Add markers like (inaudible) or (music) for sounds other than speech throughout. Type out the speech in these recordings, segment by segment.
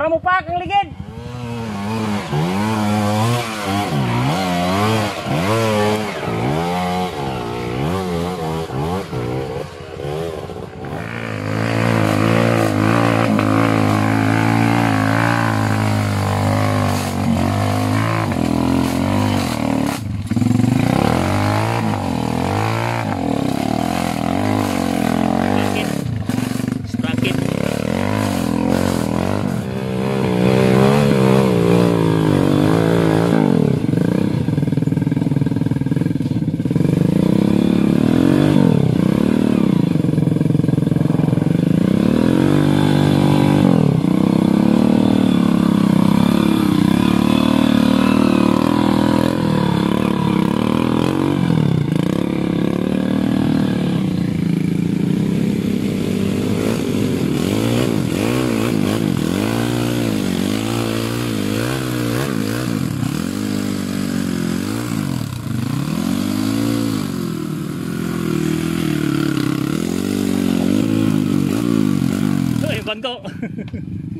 Para mo pa kang ligid.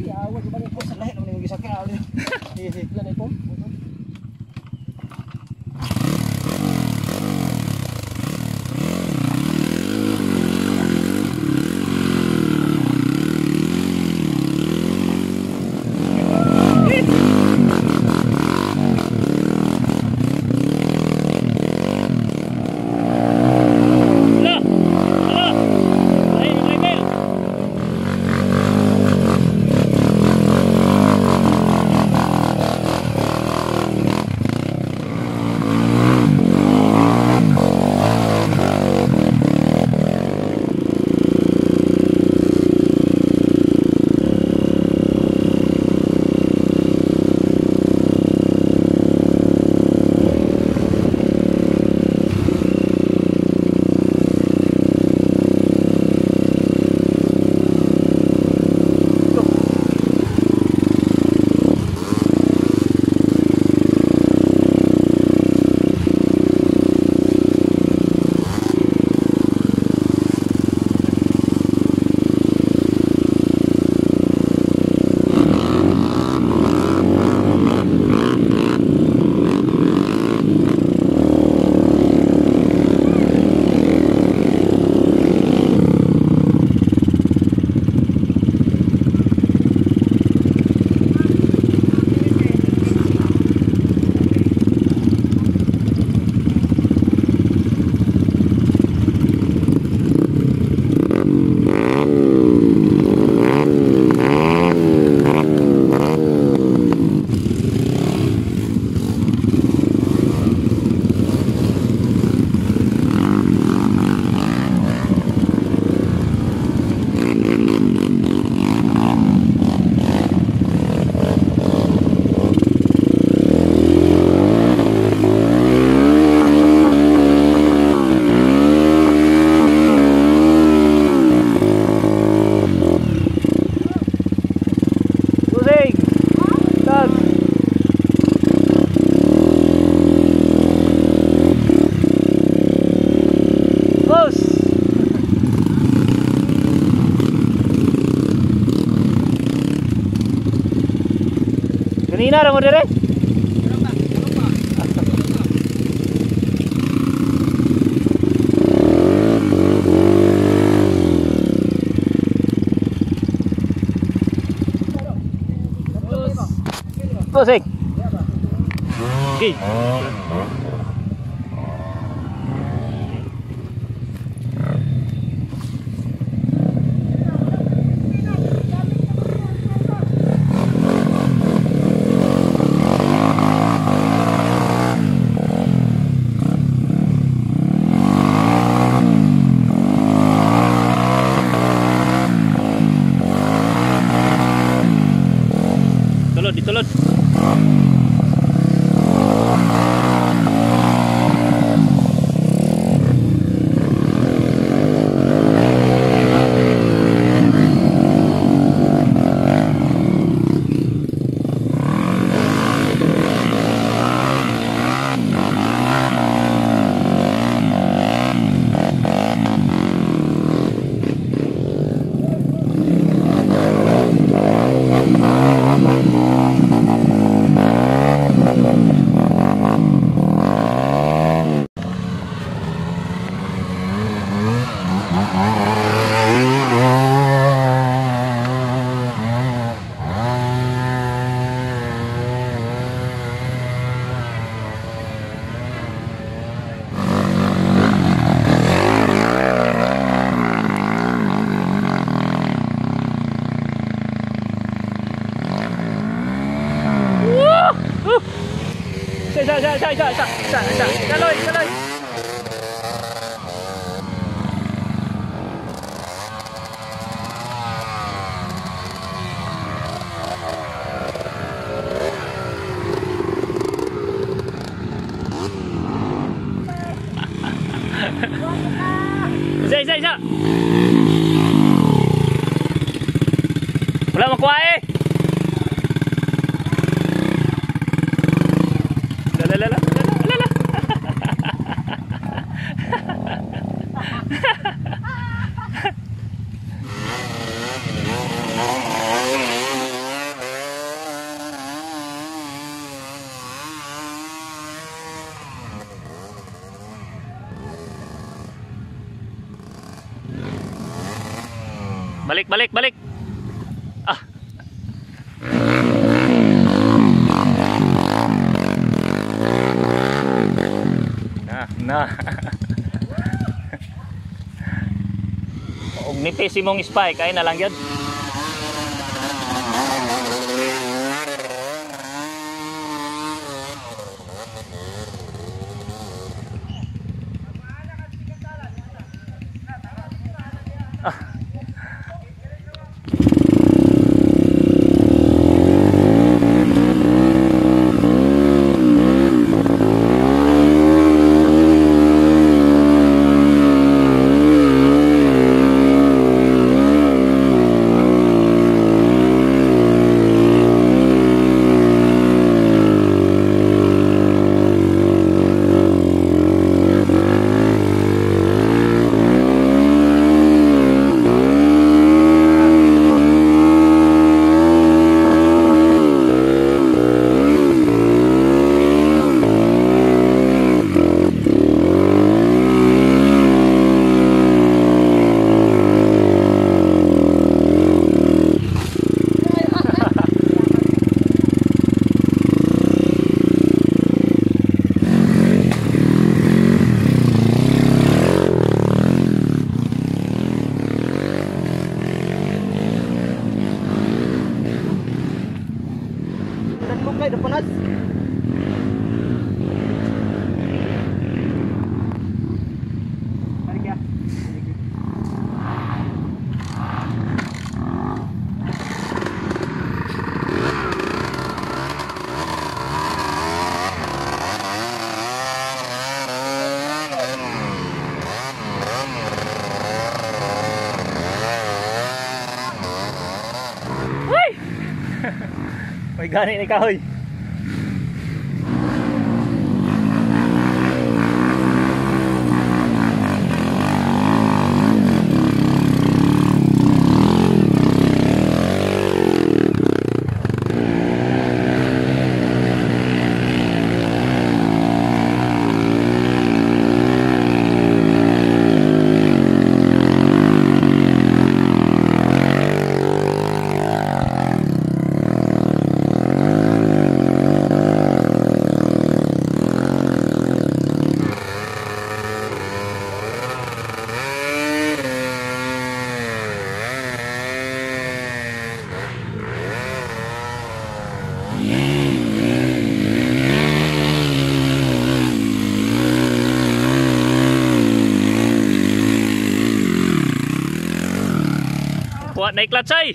Iya, awal balik ko sa lahat ng gisakya. Hihiplan ito. Hina ra mo dire. Pusing. Okay. Balik, balik, balik. Ah. Na, na. (laughs) Og nipis imong spike ay na lang yun. Dani ni Kahoy. ในกระชัย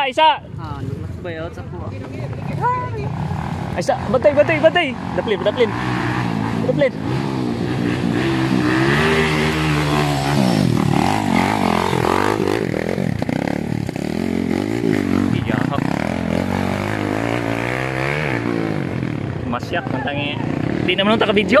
Isa, isa! Ah, sa kuha. Isa, batay, batay, batay! Daplin, daplin. Daplin. Iya. Masyak tentangnya. Di naman nung taka-video.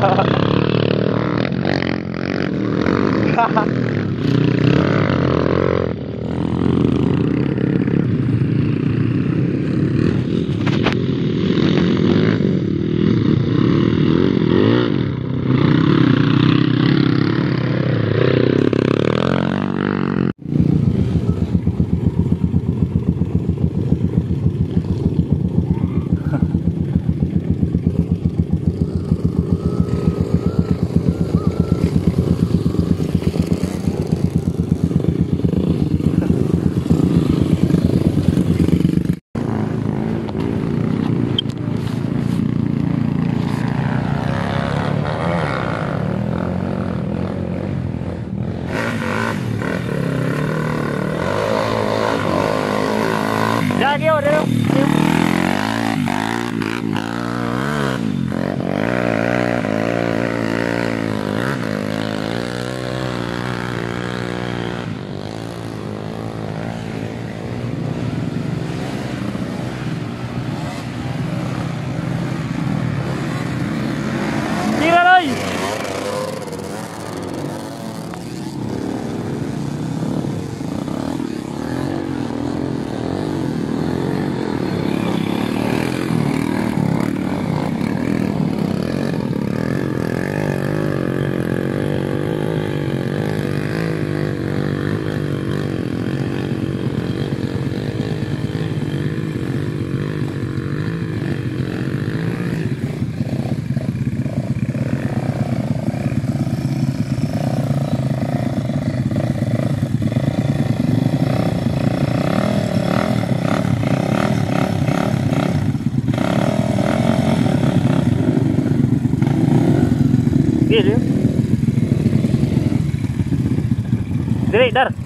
Diri, dar.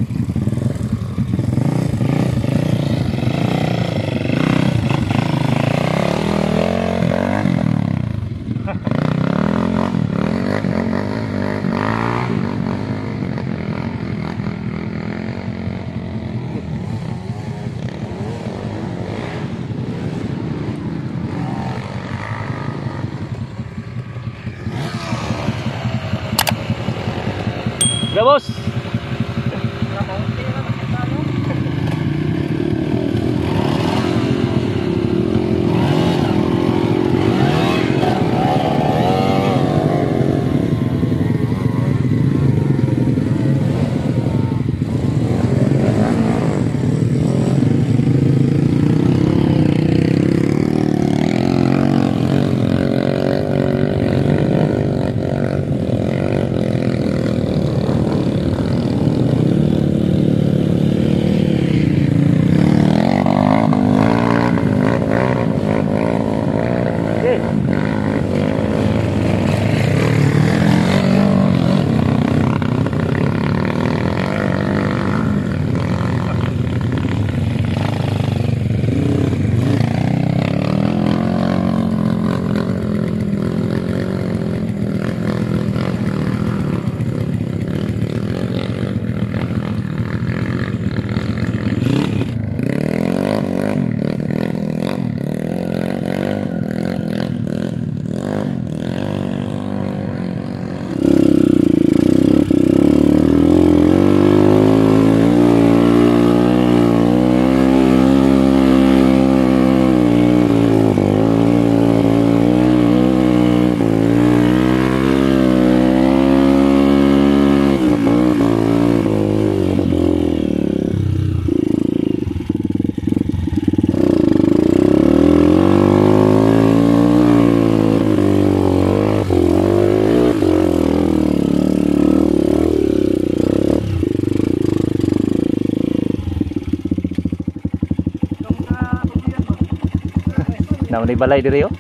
Ni balay diri oh.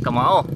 Come ka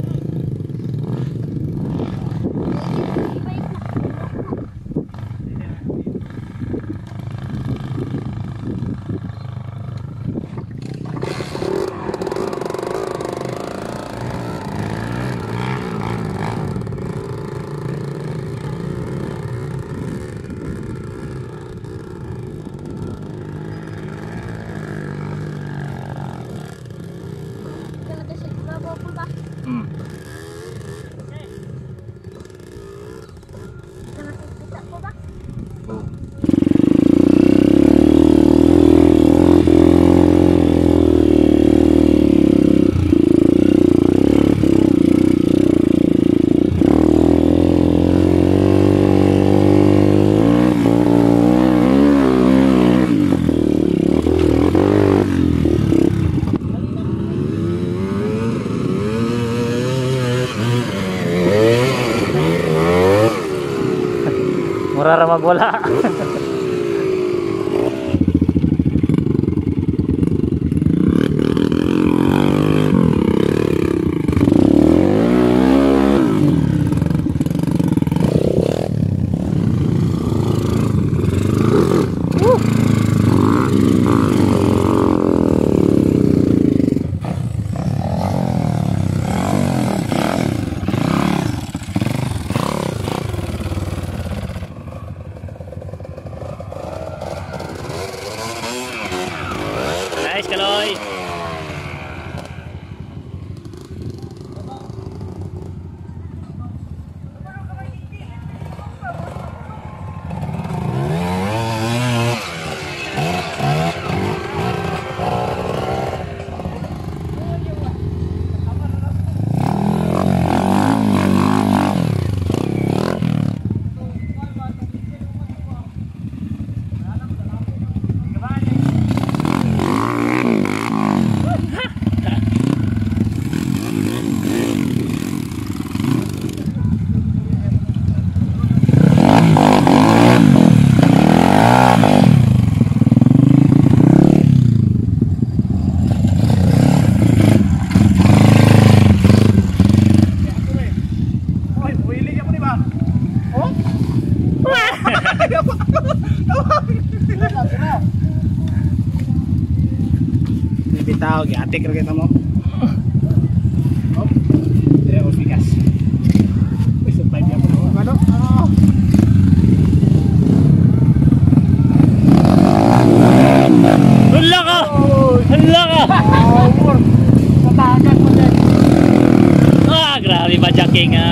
Power. Patagan mo. Din. Ah, grabe ba jacking ah.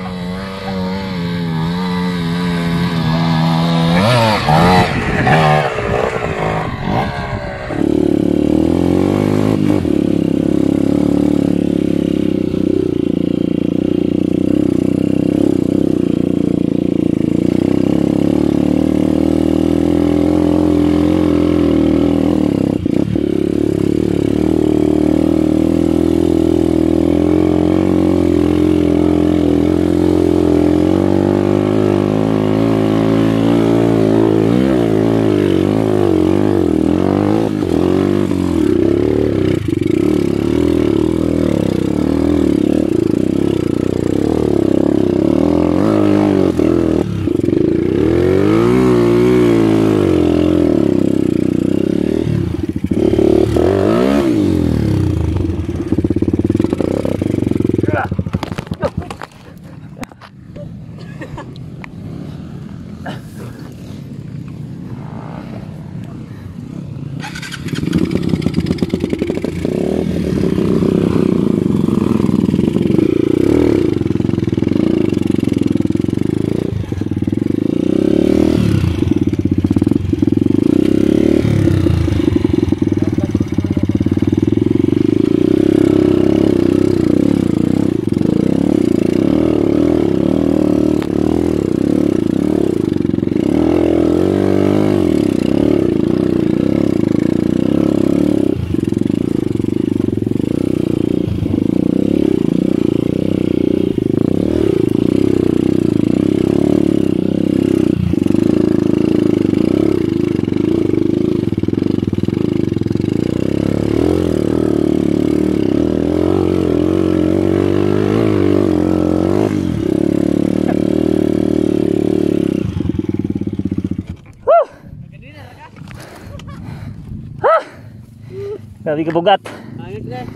Sabi ka bugat. Angit na. Eh.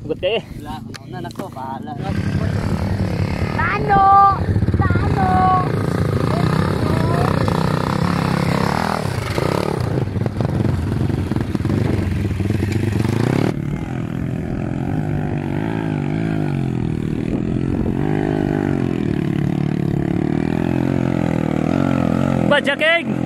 Bugat ka eh. Wala, ano na nako, paala. Paano? Paano? Jacking!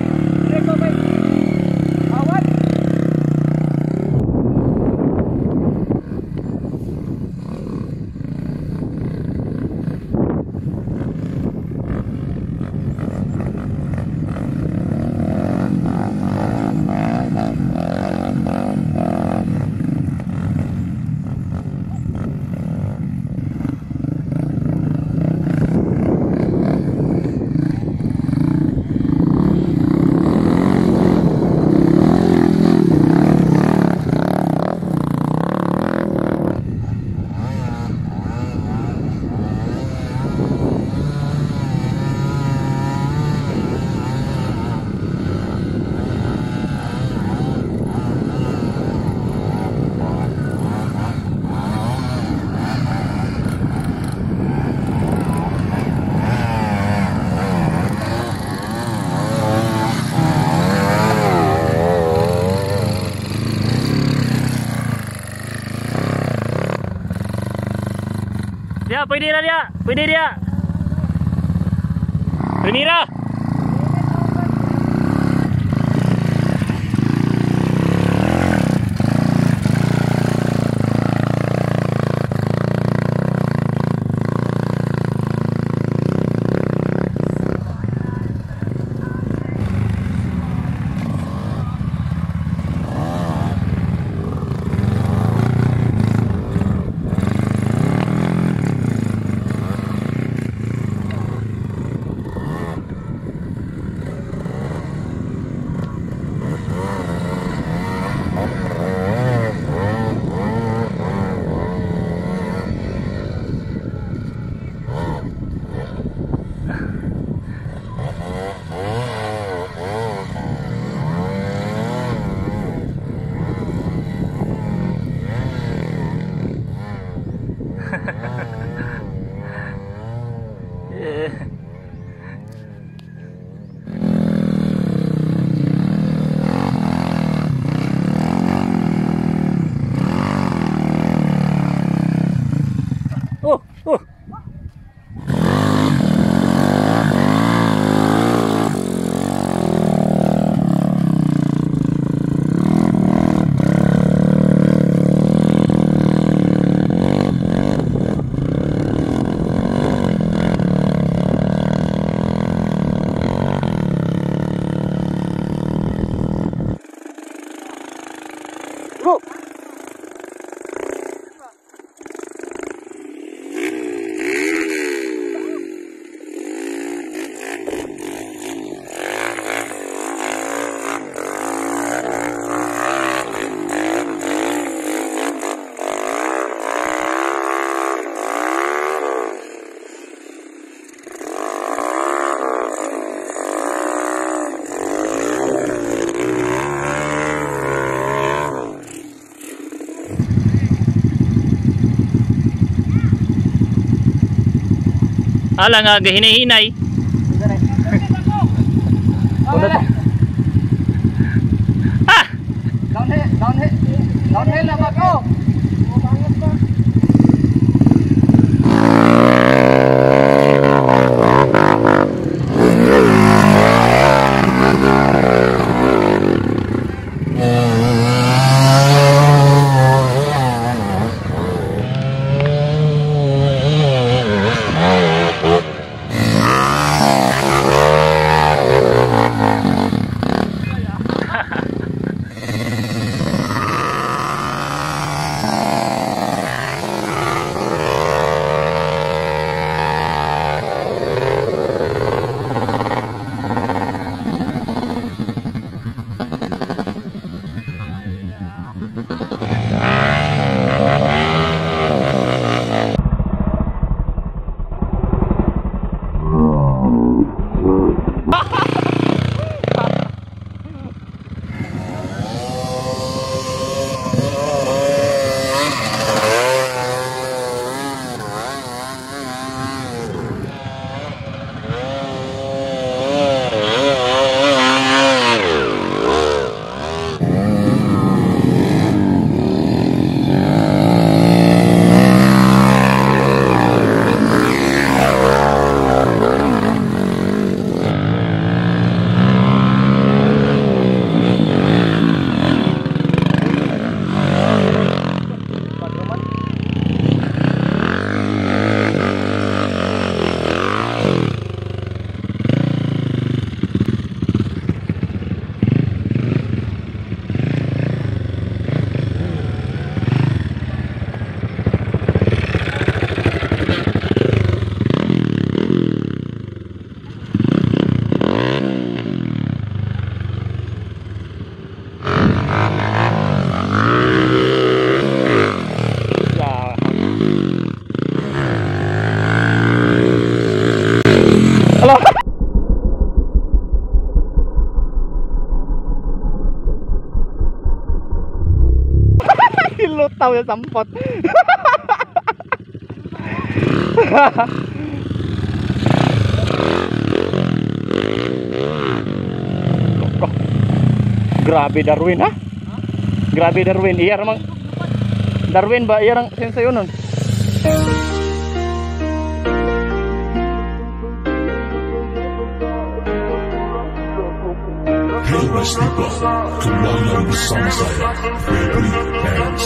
Dia, pwede na dia. Pwede dia. Bro. oh, oh. Ala nga gahinay-hinay. tawil tampot. Grabe Darwin ha? Grabe Darwin. Iyar mang Darwin ba iya iyar ang sensayo nun? Dynasty Buffer, Kalala Musanze, Baby X.